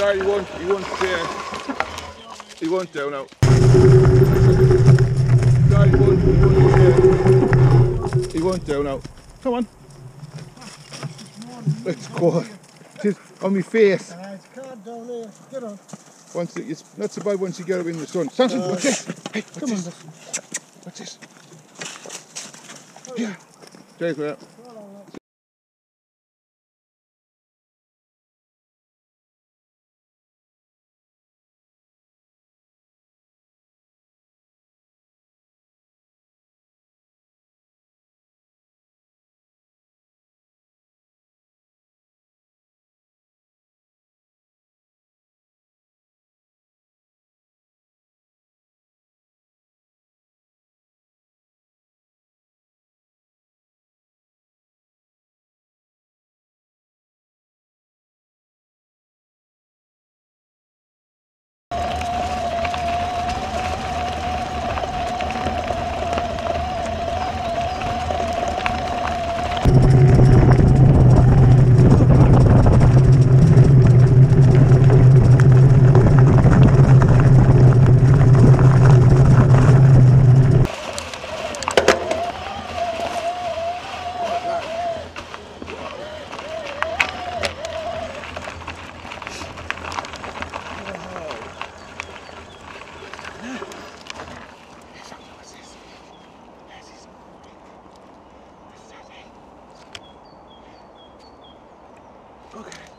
Sorry, he won't. He won't. Uh, he won't do now. Sorry, he won't. He won't. Uh, he won't do now. Come on. Let's go. Just on my face. It's cold down there. Get on. Once it, it's not so bad once you get up in the sun. Samson, watch this. Hey, watch Come on, this. Watch this. Yeah. Take that. Okay.